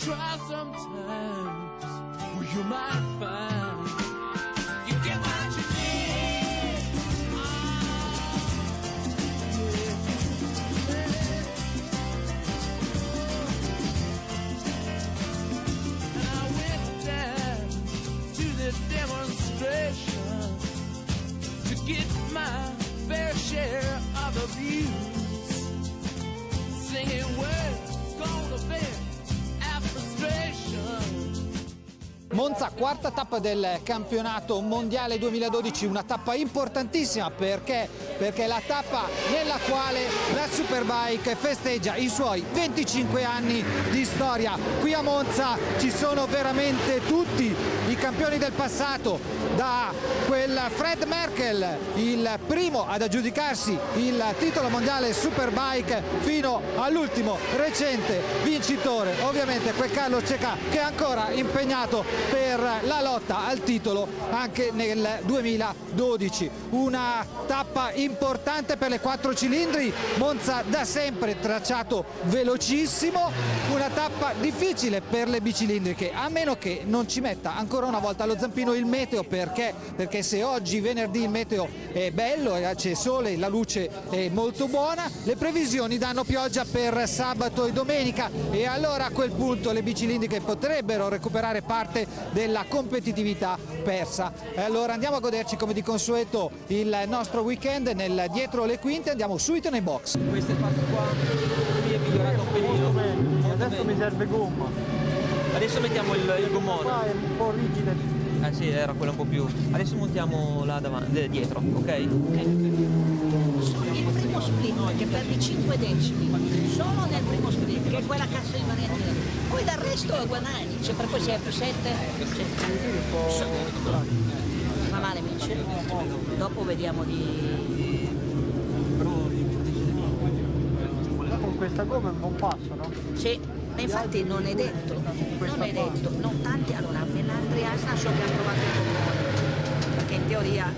Try sometimes, you might find Monza, quarta tappa del campionato mondiale 2012, una tappa importantissima perché, perché è la tappa nella quale la Superbike festeggia i suoi 25 anni di storia. Qui a Monza ci sono veramente tutti i campioni del passato, da quel Fred Merkel, il primo ad aggiudicarsi il titolo mondiale Superbike, fino all'ultimo recente vincitore, ovviamente quel Carlo Ceca che è ancora impegnato per la lotta al titolo anche nel 2012. Una tappa importante per le quattro cilindri, Monza da sempre tracciato velocissimo, una tappa difficile per le bicilindriche, a meno che non ci metta ancora una volta allo zampino il meteo. Perché, perché se oggi venerdì il meteo è bello, eh, c'è sole, la luce è molto buona, le previsioni danno pioggia per sabato e domenica e allora a quel punto le bicilindriche potrebbero recuperare parte della competitività persa. E allora andiamo a goderci come di consueto il nostro weekend nel dietro le quinte, andiamo subito nei box. Questo è fatto qua, qui è migliorato un pelino. Adesso mi serve gomma. Adesso mettiamo il, il gommone. Qua è un po' rigida. Ah sì, era quella un po' più. Adesso montiamo là davanti, eh, dietro, ok? il primo split che perdi 5 decimi solo nel primo split che è quella cazzo di variazione poi dal resto guadagni cioè per cui sei a più 7 fa male amici dopo vediamo di Con questa gomma è un buon passo, no? sì ma infatti non è detto non è detto non tanti allora nell'Andriasna so che hanno trovato il gommone perché in teoria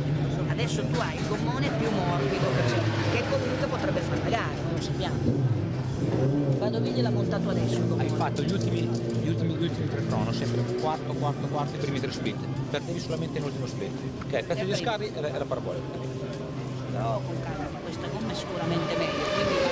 adesso tu hai il gommone più morbido che che comunque potrebbe far la gara non lo sappiamo Badovigli l'ha montato adesso Hai fatto gli ultimi, gli ultimi, gli ultimi tre crono, sempre quarto, quarto, quarto, i primi tre split. Perdevi solamente nell'ultimo split. Ok, il pezzo di scarri era, parabolico. però con calma questa gomma è sicuramente meglio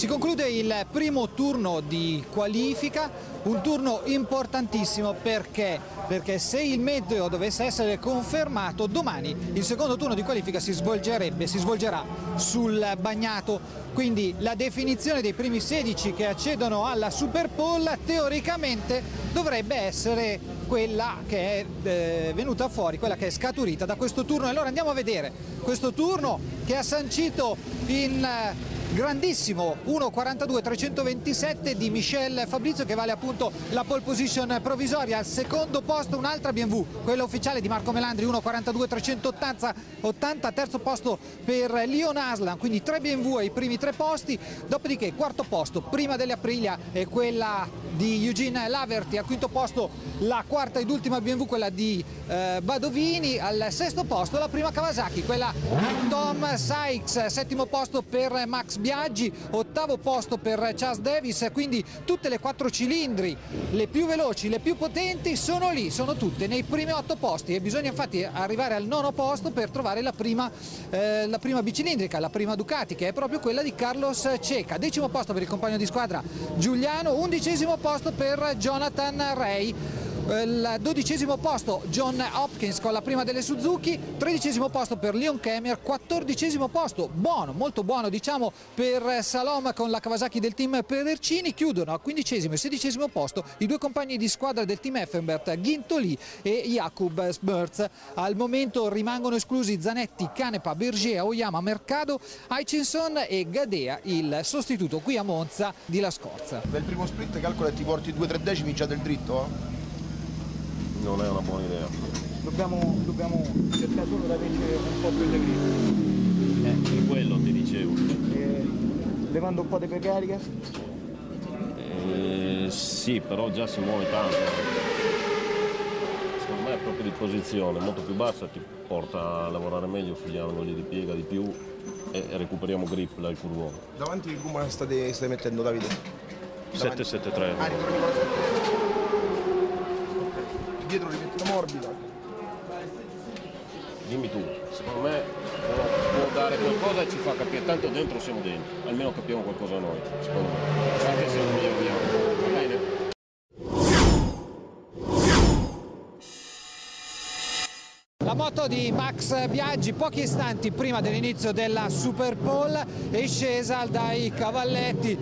Si conclude il primo turno di qualifica, un turno importantissimo perché? Perché se il meteo dovesse essere confermato, domani il secondo turno di qualifica si svolgerebbe, si svolgerà sul bagnato, quindi la definizione dei primi 16 che accedono alla Super Bowl teoricamente dovrebbe essere quella che è eh, venuta fuori, quella che è scaturita da questo turno. E allora andiamo a vedere questo turno che ha sancito in eh, grandissimo 1.42.327 di Michel Fabrizio che vale appunto la pole position provvisoria. Al secondo posto un'altra BMW quella ufficiale di Marco Melandri 1.42.380 80, terzo posto per Leon Aslan quindi tre BMW ai primi tre posti. Dopodiché quarto posto prima delle Aprilia è quella di Eugene Laverty. Al quinto posto la quarta ed ultima BMW quella di eh, Badovini. Al sesto posto la prima Kawasaki quella di Tom Sykes. Settimo posto per Max Biaggi ottavo posto per Charles Davis quindi tutte le quattro cilindri le più veloci le più potenti sono lì sono tutte nei primi otto posti. E bisogna infatti arrivare al nono posto per trovare la prima, eh, la prima bicilindrica la prima Ducati che è proprio quella di Carlos Ceca. Decimo posto per il compagno di squadra Giuliano. Undicesimo posto per Jonathan Ray il dodicesimo posto John Hopkins con la prima delle Suzuki, tredicesimo posto per Leon Kemer, quattordicesimo posto, buono, molto buono diciamo per Salom con la Kawasaki del team Pedercini, chiudono al quindicesimo e sedicesimo posto i due compagni di squadra del team Effenbert, Ghintoli e Jakub Smerz. Al momento rimangono esclusi Zanetti, Canepa, Berger, Oyama, Mercado, Hutchinson e Gadea, il sostituto qui a Monza di La Scorza. Il primo split calcola che ti porti 2-3 decimi già del dritto? eh? Non è una buona idea. Dobbiamo, dobbiamo cercare solo da vincere un po' più le griglie. Eh, per quello ti dicevo. E levando un po' di precarica. Eh, sì, però già si muove tanto. Secondo me è proprio di posizione, molto più bassa ti porta a lavorare meglio sugli angoli di piega di più e recuperiamo grip dal curvone. Davanti che gomma state, state mettendo Davide? Davanti. 773. Ah, ritorni con la 7. Dietro rimetti la morbida. Dimmi tu, secondo me può, può dare qualcosa e ci fa capire, tanto dentro siamo dentro, almeno capiamo qualcosa noi, secondo me. Anche se non miglioriamo. Va bene? La moto di Max Biaggi pochi istanti prima dell'inizio della Super Bowl è scesa dai cavalletti.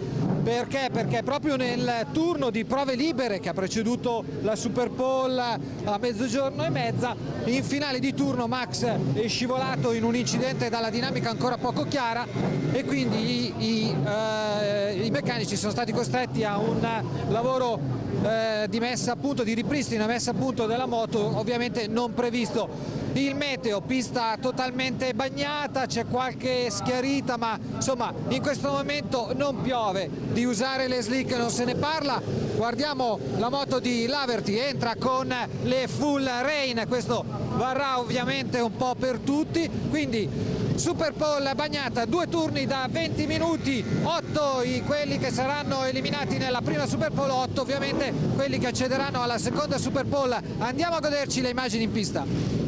Perché? Perché proprio nel turno di prove libere che ha preceduto la Super Bowl a mezzogiorno e mezza, in finale di turno Max è scivolato in un incidente dalla dinamica ancora poco chiara e quindi i, i, eh, i meccanici sono stati costretti a un lavoro eh, di messa a punto, di ripristino messa a punto della moto, ovviamente non previsto. Il meteo, pista totalmente bagnata, c'è qualche schiarita, ma insomma in questo momento non piove. Di usare le slick non se ne parla. Guardiamo la moto di Laverty, entra con le full rain, questo varrà ovviamente un po' per tutti, quindi Super Bowl bagnata, due turni da 20 minuti, 8 i, quelli che saranno eliminati nella prima Super Bowl, 8 ovviamente quelli che accederanno alla seconda Super Bowl. Andiamo a goderci le immagini in pista.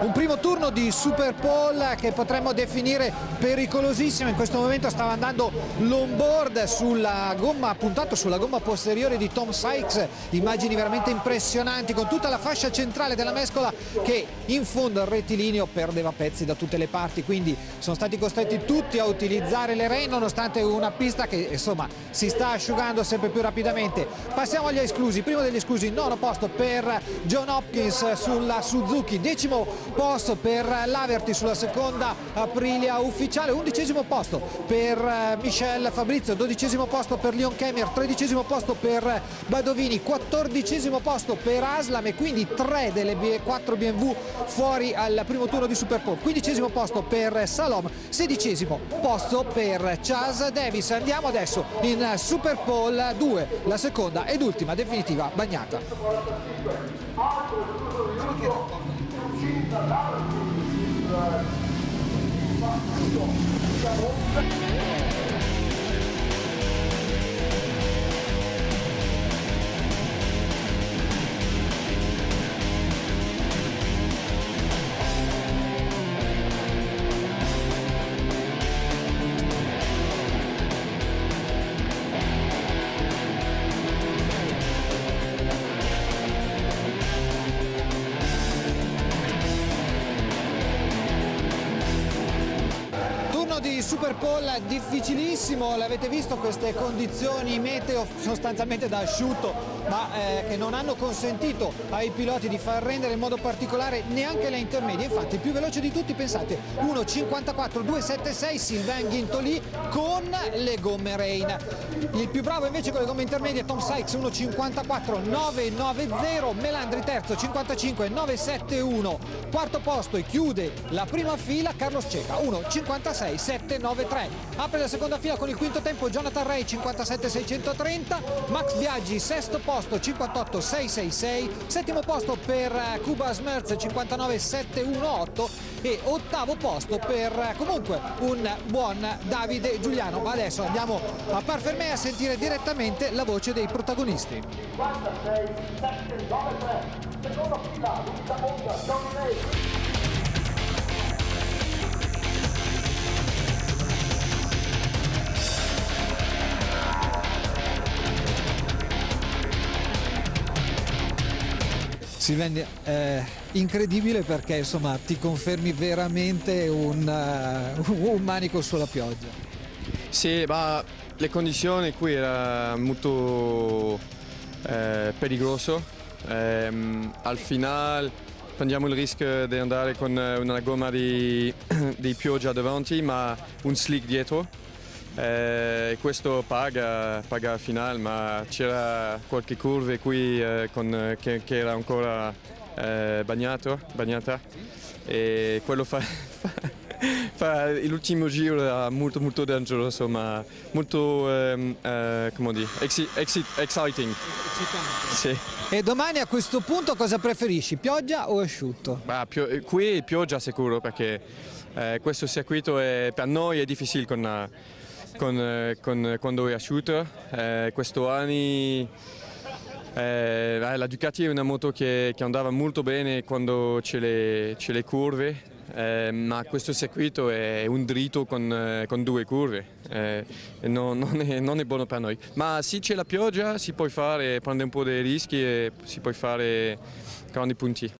Un primo turno di Super Bowl che potremmo definire pericolosissimo, in questo momento stava andando l'onboard sulla gomma, puntato sulla gomma posteriore di Tom Sykes, immagini veramente impressionanti con tutta la fascia centrale della mescola che in fondo al rettilineo perdeva pezzi da tutte le parti, quindi sono stati costretti tutti a utilizzare le rain nonostante una pista che insomma si sta asciugando sempre più rapidamente. Passiamo agli esclusi, primo degli esclusi nono posto per John Hopkins sulla Suzuki, decimo posto per Laverty sulla seconda Aprilia ufficiale, undicesimo posto per eh, Michel Fabrizio, dodicesimo posto per Leon Kemmer, tredicesimo posto per Badovini, quattordicesimo posto per Aslam e quindi tre delle quattro BMW fuori al primo turno di Super quindicesimo posto per Salom, sedicesimo posto per Chas Davis. Andiamo adesso in Super Bowl 2, la seconda ed ultima definitiva bagnata. da tá, do partido, tá, outra. Di Super Bowl difficilissimo, l'avete visto queste condizioni meteo sostanzialmente da asciutto, ma eh, che non hanno consentito ai piloti di far rendere in modo particolare neanche le intermedie. Infatti il più veloce di tutti, pensate, 1.54.276 Sylvain Guintoli con le gomme Rain. Il più bravo invece con le gomme intermedie Tom Sykes 1.54.990, Melandri terzo 55.971, quarto posto e chiude la prima fila Carlos Ceca 1.56.793. Apre la seconda fila con il quinto tempo Jonathan Ray 57.630, Max Biaggi sesto posto 58.666, settimo posto per eh, Cuba Smerz 59.718 e ottavo posto per eh, comunque un buon Davide Giuliano. Ma adesso andiamo a Parfermé a sentire direttamente la voce dei protagonisti. Sylvain, eh, incredibile perché insomma ti confermi veramente un, eh, un manico sulla pioggia. Sì, ma le condizioni qui erano molto eh, pericolose. Ehm, al finale prendiamo il rischio di andare con una gomma di, di pioggia davanti ma un slick dietro. Eh, questo paga, paga al finale, ma c'era qualche curva qui eh, con- che, che era ancora eh, bagnato, bagnata e quello fa, fa, fa l'ultimo giro era molto molto dangeroso ma molto ehm, eh, come dire, exci- exci- exciting. Sì. E domani a questo punto cosa preferisci, pioggia o asciutto? Ma pio- qui pioggia sicuro perché eh, questo circuito è- per noi è difficile con, eh, con, eh, con- quando è asciutto. Eh, questo anni eh, la Ducati è una moto che, che andava molto bene quando c'è le, le curve, eh, ma questo circuito è un dritto con, eh, con due curve, eh, non, non è, non è buono per noi. Ma se c'è la pioggia si può fare, prendere un po' dei rischi e si può fare grandi punti.